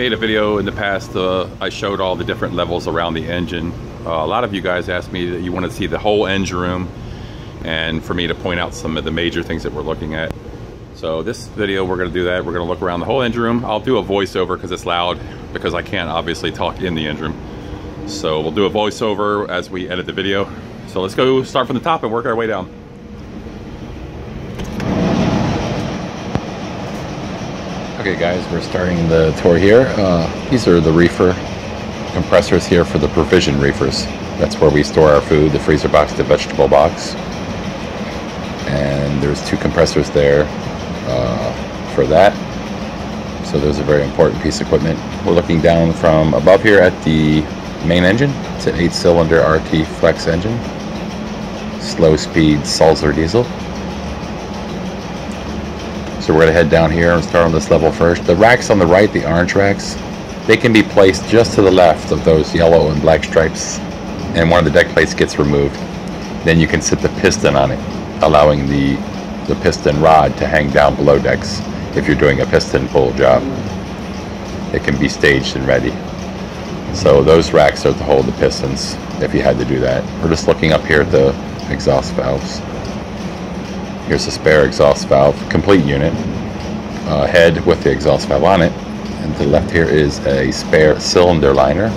made a video in the past, uh, I showed all the different levels around the engine. Uh, a lot of you guys asked me that you want to see the whole engine room and for me to point out some of the major things that we're looking at. So this video, we're gonna do that. We're gonna look around the whole engine room. I'll do a voiceover because it's loud, because I can't obviously talk in the engine room. So we'll do a voiceover as we edit the video. So let's go start from the top and work our way down. Okay guys, we're starting the tour here. Uh, these are the reefer compressors here for the provision reefers. That's where we store our food, the freezer box, the vegetable box. And there's two compressors there uh, for that. So those are very important piece of equipment. We're looking down from above here at the main engine. It's an eight cylinder RT flex engine. Slow speed Sulzer diesel. So we're gonna head down here and start on this level first. The racks on the right, the orange racks, they can be placed just to the left of those yellow and black stripes and one of the deck plates gets removed. Then you can sit the piston on it, allowing the the piston rod to hang down below decks if you're doing a piston pull job. It can be staged and ready. So those racks are to hold the pistons if you had to do that. We're just looking up here at the exhaust valves. Here's a spare exhaust valve, complete unit, uh, head with the exhaust valve on it. And to the left here is a spare cylinder liner.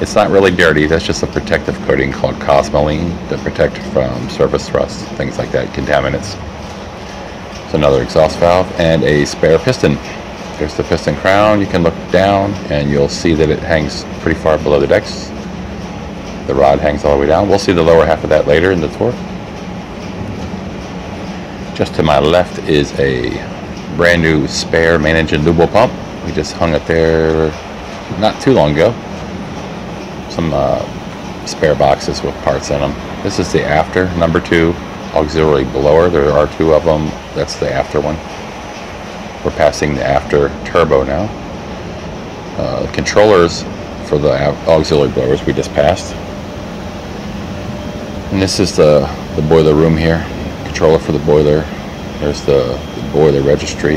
It's not really dirty, that's just a protective coating called Cosmoline to protect from surface rust, things like that, contaminants. It's another exhaust valve and a spare piston. There's the piston crown. You can look down and you'll see that it hangs pretty far below the decks. The rod hangs all the way down. We'll see the lower half of that later in the tour. Just to my left is a brand new spare main engine lube oil pump. We just hung it there not too long ago. Some uh, spare boxes with parts in them. This is the after number two auxiliary blower. There are two of them. That's the after one. We're passing the after turbo now. Uh, controllers for the auxiliary blowers we just passed. And this is the, the boiler room here. Controller for the boiler. There's the, the boiler registry,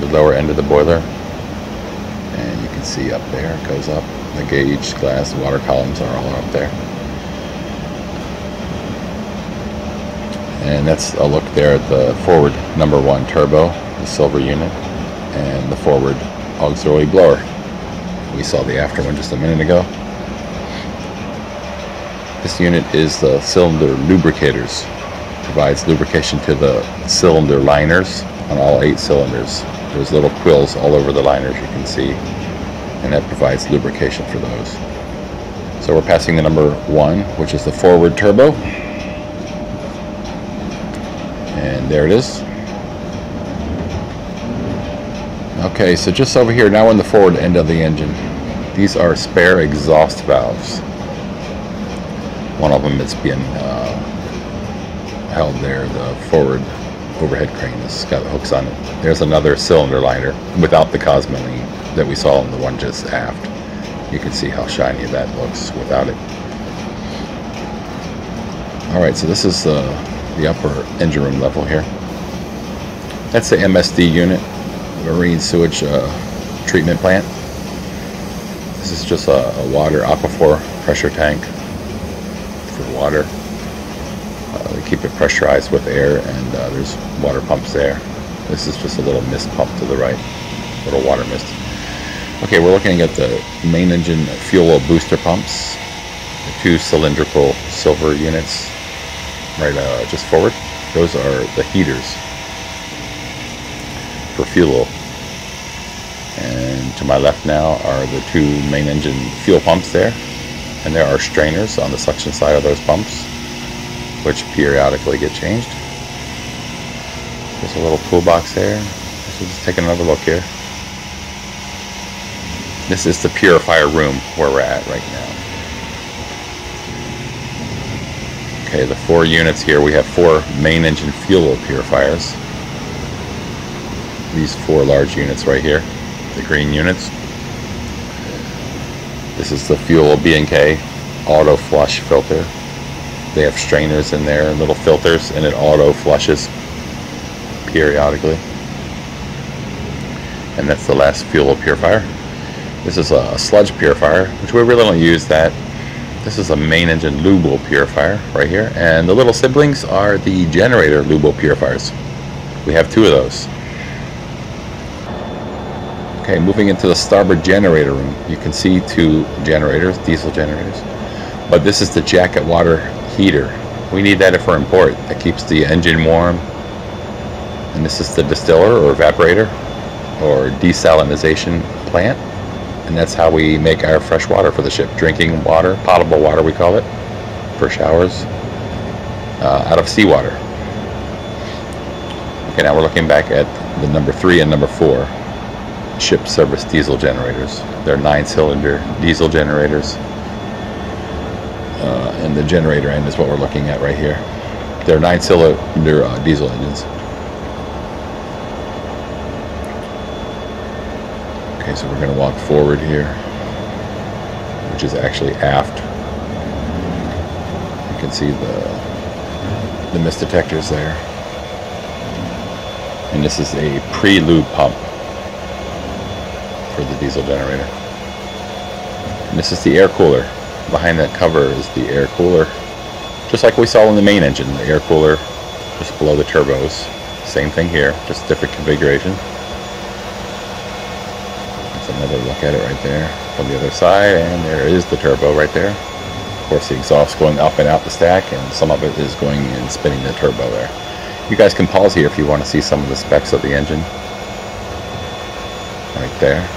the lower end of the boiler. And you can see up there, it goes up. The gauge, glass, water columns are all up there. and that's a look there at the forward number one turbo, the silver unit, and the forward auxiliary blower. We saw the after one just a minute ago. This unit is the cylinder lubricators. Provides lubrication to the cylinder liners on all eight cylinders. There's little quills all over the liners you can see, and that provides lubrication for those. So we're passing the number one, which is the forward turbo. And there it is. Okay, so just over here, now on the forward end of the engine, these are spare exhaust valves. One of them is being uh, held there, the forward overhead crane has got hooks on it. There's another cylinder liner without the Cosmoline that we saw in the one just aft. You can see how shiny that looks without it. Alright, so this is uh, the upper engine room level here. That's the MSD unit, Marine Sewage uh, Treatment Plant. This is just a, a, water aquifer pressure tank for water. Keep it pressurized with air and uh, there's water pumps there. This is just a little mist pump to the right, little water mist. Okay, we're looking at the main engine fuel booster pumps, the two cylindrical silver units right uh, just forward. Those are the heaters for fuel. And to my left now are the two main engine fuel pumps there. And there are strainers on the suction side of those pumps, which periodically get changed. There's a little toolbox there. So just take another look here. This is the purifier room where we're at right now. Okay, the four units here, we have four main engine fuel purifiers. These four large units right here, the green units. This is the fuel B&K auto flush filter. They have strainers in there, and little filters, and it auto flushes periodically. And that's the last fuel purifier. This is a sludge purifier, which we really don't use that. This is a main engine lube purifier right here. And the little siblings are the generator lube purifiers. We have two of those. Okay, moving into the starboard generator room. You can see two generators, diesel generators. But this is the jacket water heater. We need that for import. That keeps the engine warm. And this is the distiller or evaporator or desalinization plant. And that's how we make our fresh water for the ship. Drinking water, potable water we call it, for showers, uh, out of seawater. Okay, now we're looking back at the number three and number four ship service diesel generators. They're nine cylinder diesel generators. Uh, and the generator end is what we're looking at right here. They're nine cylinder uh, diesel engines. Okay, so we're going to walk forward here, which is actually aft. You can see the, the mist detectors there. And this is a pre-lube pump for the diesel generator. And this is the air cooler. Behind that cover is the air cooler. Just like we saw in the main engine, the air cooler just below the turbos. Same thing here, just different configuration. That's another look at it right there from the other side, and there is the turbo right there. Of course, the exhaust going up and out the stack, and some of it is going and spinning the turbo there. You guys can pause here if you want to see some of the specs of the engine. Right there.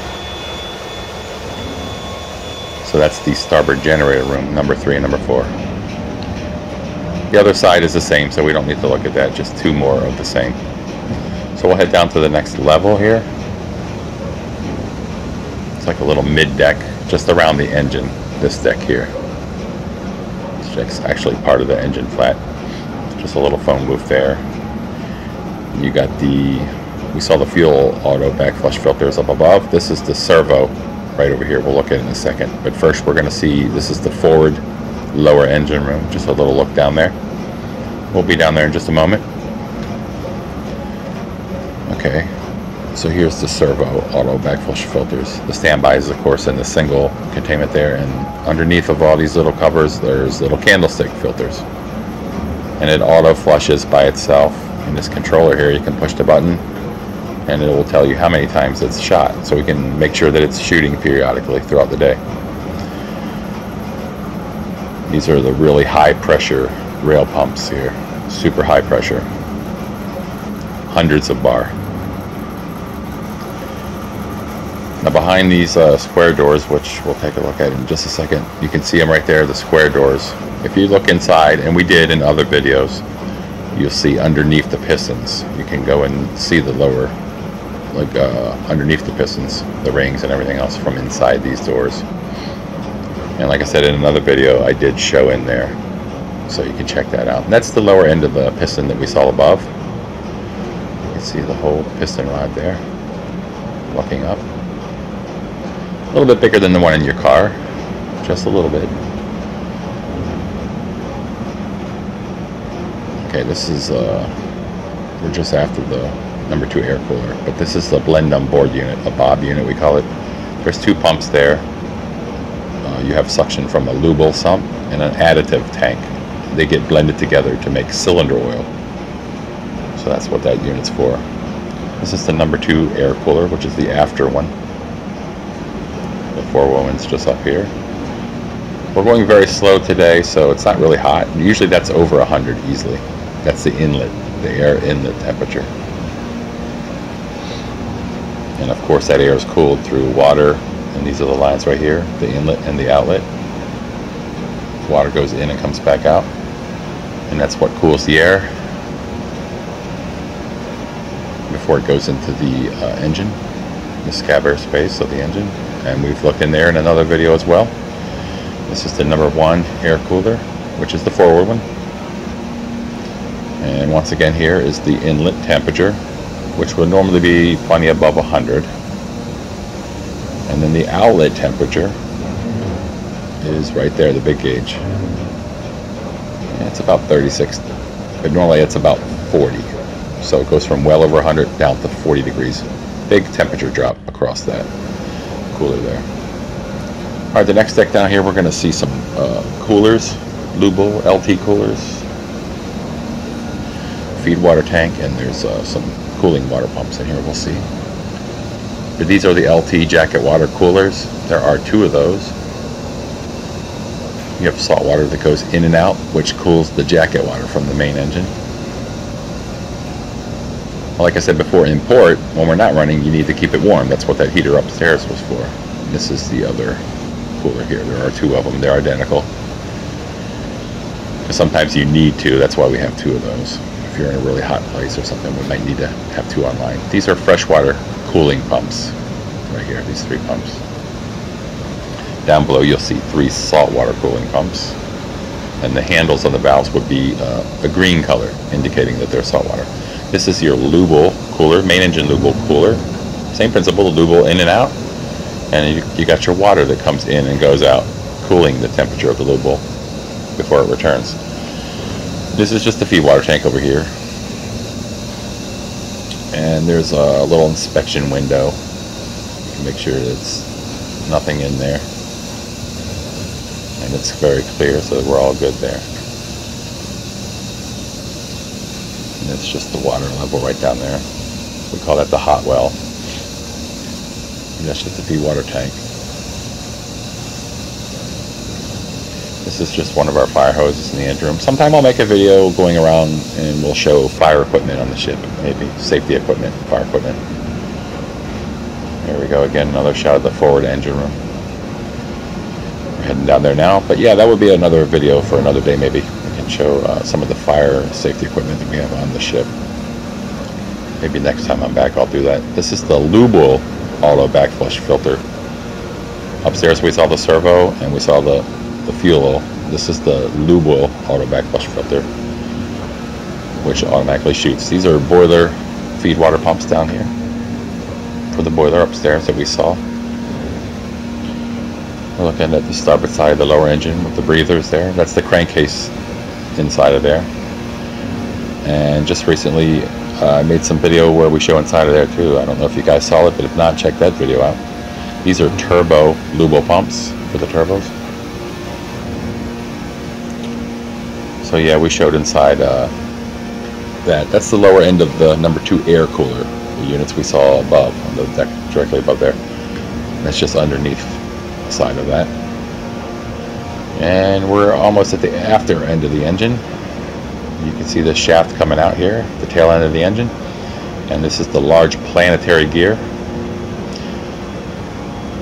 So that's the starboard generator room, number three and number four. The other side is the same, so we don't need to look at that, just two more of the same. So we'll head down to the next level here. It's like a little mid-deck, just around the engine, this deck here. It's actually part of the engine flat. Just a little phone booth there. You got the, we saw the fuel auto back flush filters up above. This is the servo right over here. We'll look at it in a second. But first we're going to see, this is the forward lower engine room. Just a little look down there. We'll be down there in just a moment. Okay, so here's the servo auto backflush filters. The standby is of course in the single containment there and underneath of all these little covers there's little candlestick filters. And it auto flushes by itself. In this controller here you can push the button and it will tell you how many times it's shot so we can make sure that it's shooting periodically throughout the day. These are the really high pressure rail pumps here, super high pressure, hundreds of bar. Now behind these uh, square doors, which we'll take a look at in just a second, you can see them right there, the square doors. If you look inside, and we did in other videos, you'll see underneath the pistons. You can go and see the lower like uh, underneath the pistons, the rings and everything else from inside these doors. And like I said in another video, I did show in there, so you can check that out. And that's the lower end of the piston that we saw above. You can see the whole piston rod there, looking up. A little bit bigger than the one in your car, just a little bit. Okay, this is, uh, we're just after the number two air cooler. But this is the blend on board unit, a Bob unit we call it. There's two pumps there. Uh, you have suction from a lube oil sump and an additive tank. They get blended together to make cylinder oil. So that's what that unit's for. This is the number two air cooler, which is the after one. The four woman's just up here. We're going very slow today, so it's not really hot. Usually that's over 100 easily. That's the inlet, the air inlet temperature. And of course that air is cooled through water, and these are the lines right here, the inlet and the outlet. Water goes in and comes back out, and that's what cools the air before it goes into the uh, engine, the scav air space of the engine. And we've looked in there in another video as well. This is the number one air cooler, which is the forward one. And once again here is the inlet temperature which would normally be plenty above 100. And then the outlet temperature is right there, the big gauge. It's about 36, but normally it's about 40. So it goes from well over 100 down to 40 degrees. Big temperature drop across that cooler there. All right, the next deck down here, we're going to see some uh, coolers, lube oil LT coolers, feed water tank, and there's uh, some cooling water pumps in here. We'll see. But these are the LT jacket water coolers. There are two of those. You have salt water that goes in and out, which cools the jacket water from the main engine. Like I said before, in port, when we're not running, you need to keep it warm. That's what that heater upstairs was for. This is the other cooler here. There are two of them. They're identical. Sometimes you need to. That's why we have two of those. You're in a really hot place or something, we might need to have two online. These are freshwater cooling pumps right here. These three pumps. Down below, you'll see three saltwater cooling pumps. And the handles on the valves would be uh, a green color, indicating that they're saltwater. This is your lube oil cooler, main engine lube oil cooler. Same principle, lube oil in and out. And you, you got your water that comes in and goes out, cooling the temperature of the lube oil before it returns. This is just the feed water tank over here. And there's a little inspection window. You can make sure it's nothing in there. And it's very clear, so we're all good there. and it's just the water level right down there. We call that the hot well. And that's just a feed water tank. This is just one of our fire hoses in the engine room. Sometime I'll make a video going around and we'll show fire equipment on the ship, maybe safety equipment, fire equipment. There we go again, another shot of the forward engine room. We're heading down there now, but yeah, that would be another video for another day maybe We can show uh, some of the fire safety equipment that we have on the ship. Maybe next time I'm back I'll do that. This is the lube oil auto backflush filter. Upstairs we saw the servo and we saw the, the fuel. oil. This is the lube oil auto backflush filter which automatically shoots. These are boiler feed water pumps down here for the boiler upstairs that we saw. We're looking at the starboard side of the lower engine with the breathers there. That's the crankcase inside of there. And just recently uh, I made some video where we show inside of there too. I don't know if you guys saw it, but if not, check that video out. These are turbo lube oil pumps for the turbos. So yeah, we showed inside uh, that. That's the lower end of the number two air cooler, the units we saw above, on the deck directly above there. That's just underneath the side of that. And we're almost at the after end of the engine. You can see the shaft coming out here the tail end of the engine. And this is the large planetary gear.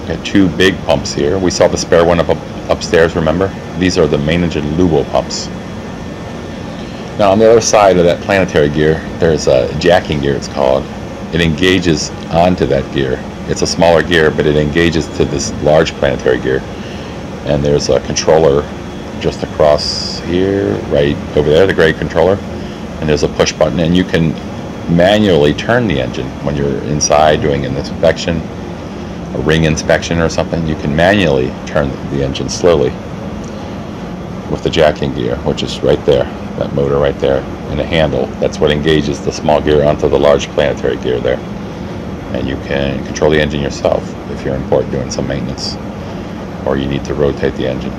Got two big pumps here. We saw the spare one up, up upstairs remember? These are the main engine lube oil pumps now on the other side of that planetary gear there's a jacking gear it's called. It engages onto that gear. It's a smaller gear but it engages to this large planetary gear. And there's a controller just across here, right over there, the gray controller, and there's a push button, and you can manually turn the engine when you're inside doing an inspection, a ring inspection or something. You can manually turn the engine slowly with the jacking gear, which is right there, that motor right there, and a handle. That's what engages the small gear onto the large planetary gear there. And you can control the engine yourself if you're in port doing some maintenance or you need to rotate the engine.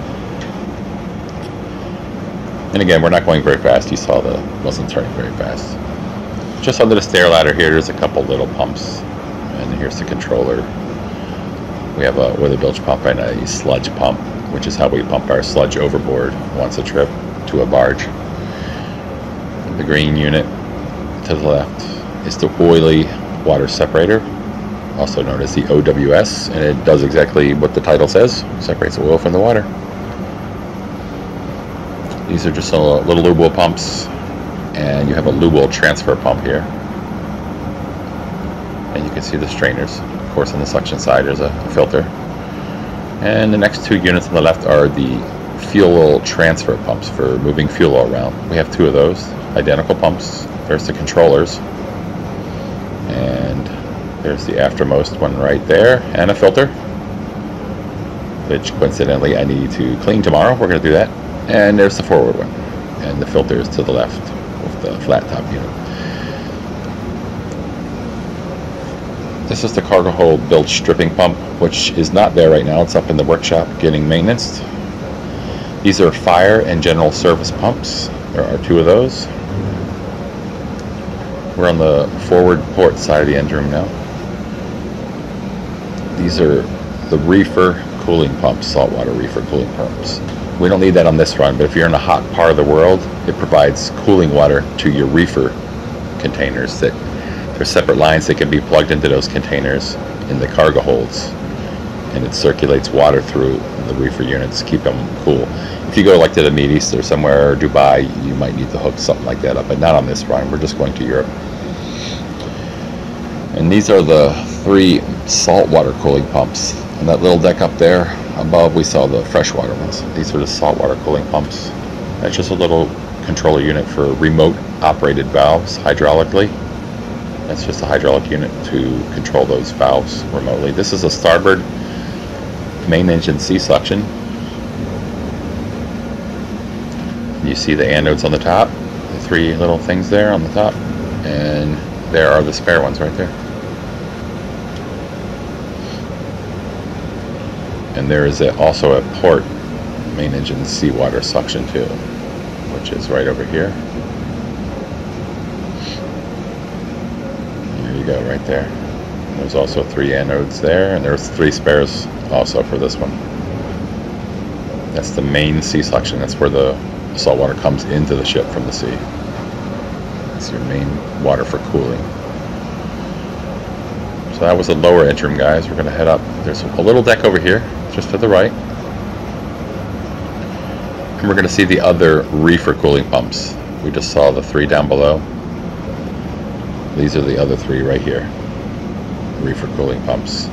And again, we're not going very fast. You saw the wasn't turning very fast. Just under the stair ladder here, there's a couple little pumps, and here's the controller. We have a weather bilge pump and a sludge pump, which is how we pump our sludge overboard once a trip to a barge. The green unit to the left is the oily water separator also known as the OWS, and it does exactly what the title says, separates the oil from the water. These are just little, little lube oil pumps, and you have a lube oil transfer pump here. And you can see the strainers. Of course, on the suction side, there's a filter. And the next two units on the left are the fuel oil transfer pumps for moving fuel oil around. We have two of those, identical pumps. There's the controllers. And there's the aftermost one right there, and a filter, which coincidentally I need to clean tomorrow. We're going to do that. And there's the forward one, and the filter is to the left with the flat top unit. This is the cargo hold bilge stripping pump, which is not there right now. It's up in the workshop getting maintenance. These are fire and general service pumps. There are two of those. We're on the forward port side of the engine room now. These are the reefer cooling pumps, saltwater reefer cooling pumps. We don't need that on this run, but if you're in a hot part of the world, it provides cooling water to your reefer containers that there's separate lines that can be plugged into those containers in the cargo holds, and it circulates water through the reefer units, to keep them cool. If you go like to the Middle East or somewhere, or Dubai, you might need to hook something like that up, but not on this run. We're just going to Europe. And these are the three saltwater cooling pumps. And that little deck up there above, we saw the freshwater ones. These are the saltwater cooling pumps. That's just a little controller unit for remote operated valves hydraulically. That's just a hydraulic unit to control those valves remotely. This is a starboard main engine sea suction. You see the anodes on the top, the three little things there on the top, and there are the spare ones right there. And there is a, also a port main engine seawater suction too, which is right over here. Go right there. There's also three anodes there, and there's three spares also for this one. That's the main sea suction. That's where the salt water comes into the ship from the sea. It's your main water for cooling. So that was the lower engine room, guys. We're going to head up. There's a little deck over here, just to the right. And we're going to see the other reefer cooling pumps. We just saw the three down below. These are the other three right here. Reefer cooling pumps.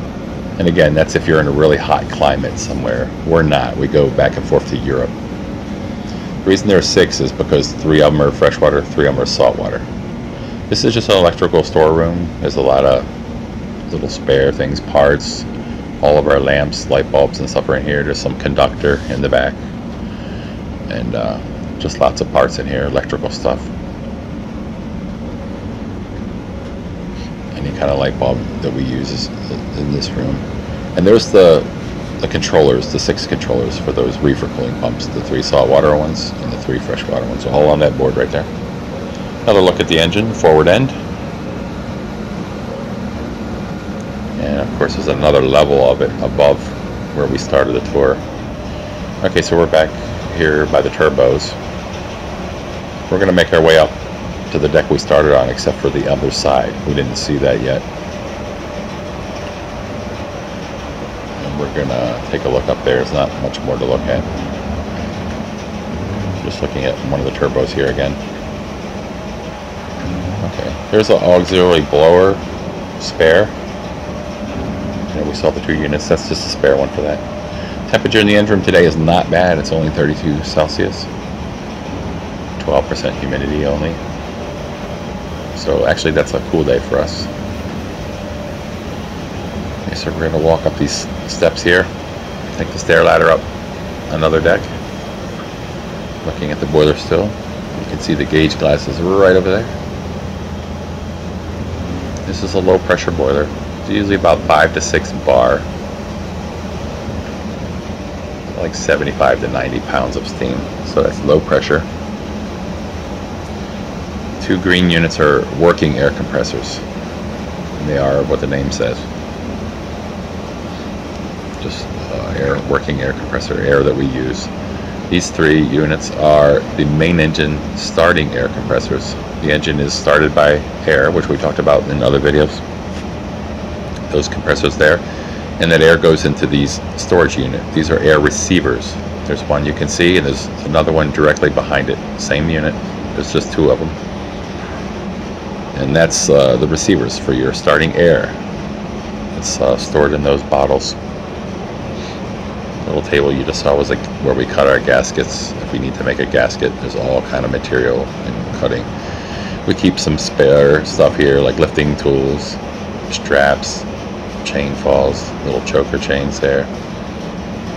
And again, that's if you're in a really hot climate somewhere. We're not. We go back and forth to Europe. The reason there are six is because three of them are freshwater, three of them are saltwater. This is just an electrical storeroom. There's a lot of little spare things, parts, all of our lamps, light bulbs and stuff are in here. There's some conductor in the back. And uh, just lots of parts in here, electrical stuff. Any kind of light bulb that we use in this room. And there's the the controllers, the six controllers for those reefer cooling pumps, the three saltwater ones and the three freshwater ones, So all on that board right there. Another look at the engine, forward end. And of course there's another level of it above where we started the tour. Okay, so we're back here by the turbos. We're to make our way up to the deck we started on, except for the other side. We didn't see that yet. And we're gonna take a look up there. There's not much more to look at. Just looking at one of the turbos here again. Okay, there's an auxiliary blower spare. And we saw the two units. That's just a spare one for that. Temperature in the engine room today is not bad. It's only 32 Celsius. 12% humidity only. So actually that's a cool day for us. Okay, so we're to walk up these steps here. Take the stair ladder up another deck. Looking at the boiler still. You can see the gauge glasses right over there. This is a low pressure boiler. It's usually about 5 to 6 bar. Like 75 to 90 pounds of steam. So that's low pressure two green units are working air compressors. And they are what the name says. Just uh, air, working air compressor, air that we use. These three units are the main engine starting air compressors. The engine is started by air, which we talked about in other videos. Those compressors there. And that air goes into these storage unit. These are air receivers. There's one you can see, and there's another one directly behind it. Same unit. There's just two of them and that's uh, the receivers for your starting air. It's uh, stored in those bottles. The little table you just saw was like where we cut our gaskets. If we need to make a gasket, there's all kind of material and cutting. We keep some spare stuff here, like lifting tools, straps, chain falls, little choker chains there,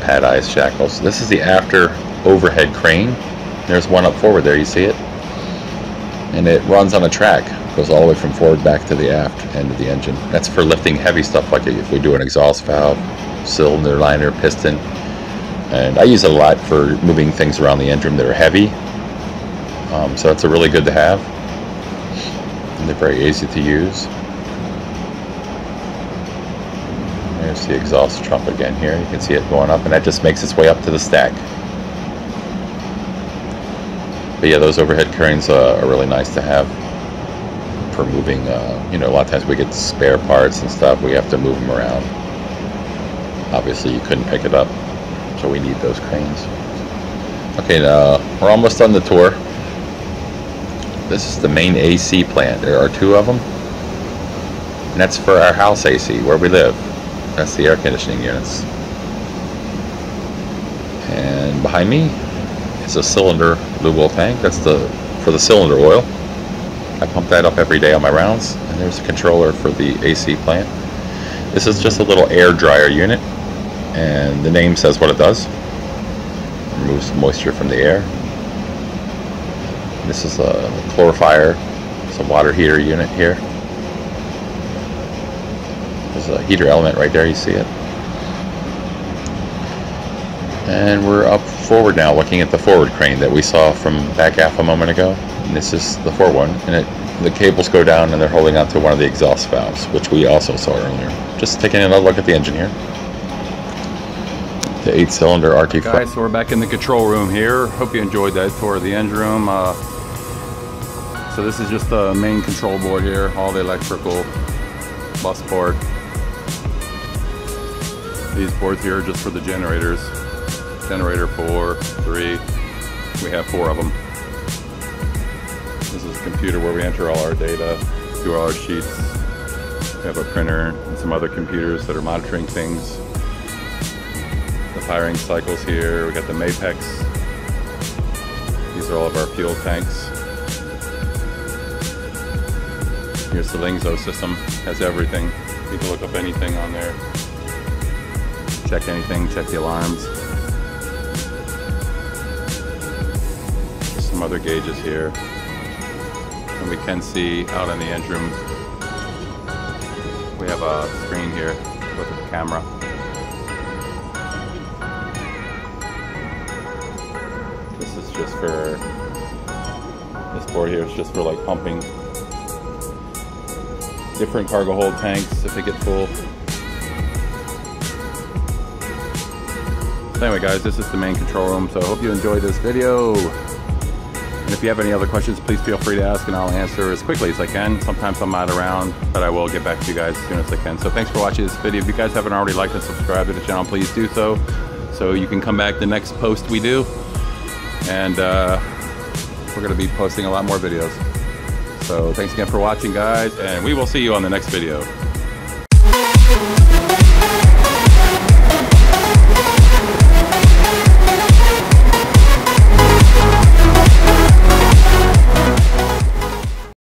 pad eyes, shackles. This is the after overhead crane. There's one up forward there, you see it? And it runs on a track Goes all the way from forward back to the aft end of the engine. That's for lifting heavy stuff like if we do an exhaust valve, cylinder liner, piston. And I use it a lot for moving things around the engine that are heavy. Um, so it's a really good to have. And they're very easy to use. There's the exhaust trunk again here. You can see it going up, and that just makes its way up to the stack. But yeah, those overhead cranes uh, are really nice to have for moving. Uh, you know, a lot of times we get spare parts and stuff. We have to move them around. Obviously, you couldn't pick it up, so we need those cranes. Okay, now we're almost on the tour. This is the main AC plant. There are two of them. And that's for our house AC, where we live. That's the air conditioning units. And behind me is a cylinder lube oil tank. That's the for the cylinder oil. I pump that up every day on my rounds. And there's a controller for the AC plant. This is just a little air dryer unit. And the name says what it does. Removes moisture from the air. This is a calorifier. It's a water heater unit here. There's a heater element right there, you see it. And we're up forward now looking at the forward crane that we saw from back half a moment ago. And this is the forward one. And it, the cables go down and they're holding onto one of the exhaust valves, which we also saw earlier. Just taking another look at the engine here. The eight cylinder RT. Guys, so we're back in the control room here. Hope you enjoyed that tour of the engine room. Uh, so this is just the main control board here, all the electrical bus board. These boards here are just for the generators. Generator four, three, we have four of them. This is a computer where we enter all our data, do all our sheets. We have a printer and some other computers that are monitoring things. The firing cycles here, we got the Mapex. These are all of our fuel tanks. Here's the Lingzo system, has everything. You can look up anything on there. Check anything, check the alarms. Some other gauges here. We can see out in the engine room, we have a screen here with a camera. This is just for, this board here is just for like pumping different cargo hold tanks if they get full. So anyway guys, this is the main control room, so I hope you enjoyed this video. And if you have any other questions, please feel free to ask and I'll answer as quickly as I can. Sometimes I'm not around, but I will get back to you guys as soon as I can. So thanks for watching this video. If you guys haven't already liked and subscribed to the channel, please do so. So you can come back the next post we do. And uh, we're gonna be posting a lot more videos. So thanks again for watching guys, and we will see you on the next video.